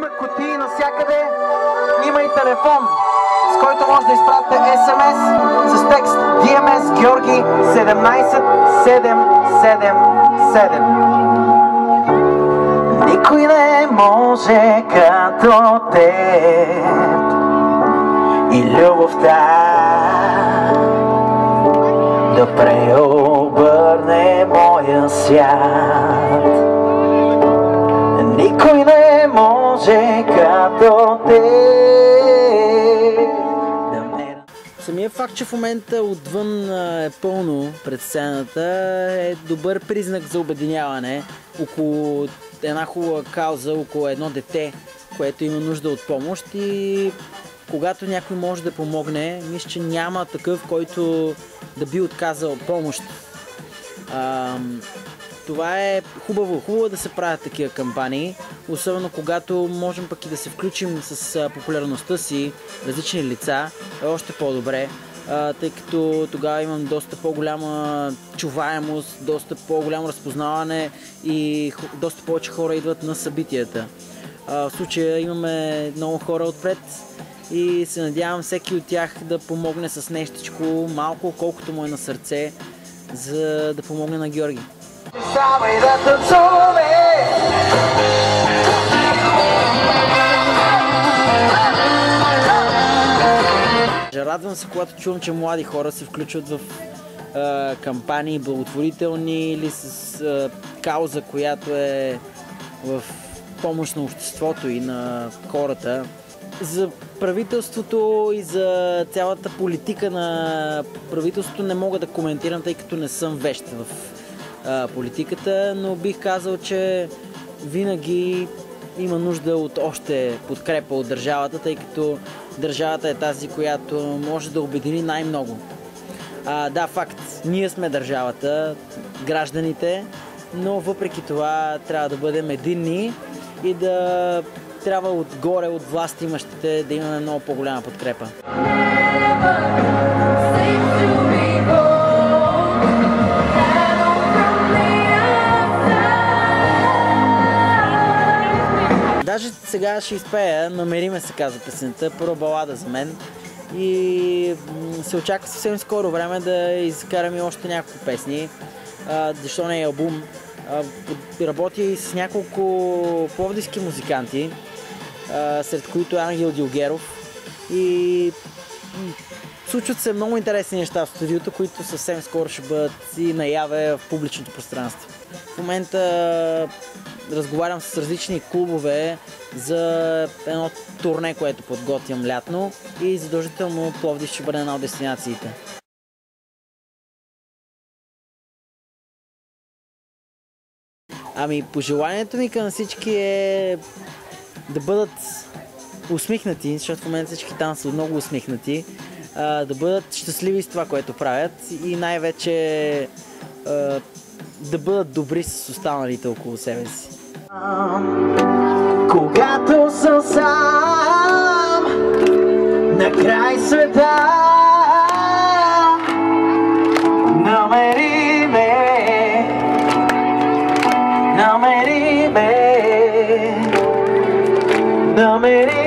Има кутии навсякъде, има и телефон, с който може да изпратите СМС с текст DMS Георги 17777. Никой не може като теб и любовта да преобърне моя свят. Никой не може като теб да ме Самия факт, че в момента отвън е пълно пред сцената е добър признак за обединяване около една хубава кауза, около едно дете, което има нужда от помощ и когато някой може да помогне, мисля, че няма такъв, който да би отказал помощ. Това е хубаво. Хубаво е да се правят такива кампании, особено когато можем пък и да се включим с популярността си, различни лица, е още по-добре, тъй като тогава имам доста по-голяма чуваемост, доста по-голямо разпознаване и доста повече хора идват на събитията. В случая имаме много хора отпред и се надявам всеки от тях да помогне с нещичко, малко колкото му е на сърце, за да помогне на Георги. Да танцуваме! Радвам се, когато чувам, че млади хора се включват в а, кампании благотворителни или с а, кауза, която е в помощ на обществото и на хората. За правителството и за цялата политика на правителството не мога да коментирам, тъй като не съм вещ в а, политиката, но бих казал, че винаги има нужда от още подкрепа от държавата, тъй като държавата е тази, която може да обедини най-много. А, да, факт, ние сме държавата, гражданите, но въпреки това трябва да бъдем единни и да трябва отгоре от власт имащите да имаме много по-голяма подкрепа. Даже сега ще изпея, намериме се казва песента, първа балада за мен. И се очаква съвсем скоро време да изкараме още няколко песни. А, защо не е албум? А, работя и с няколко пловдивски музиканти, а, сред които Ангел Дилгеров. И случват се много интересни неща в студиото, които съвсем скоро ще бъдат и наяве в публичното пространство. В момента разговарям с различни клубове за едно турне, което подготвям лятно и задължително Пловдив ще бъде една от дестинациите. Ами, пожеланието ми към всички е да бъдат усмихнати, защото в момента всички там са много усмихнати, а, да бъдат щастливи с това, което правят и най-вече да бъдат добри с останалите около себе си. Когато съм сам на край света Намери ме Намери ме Намери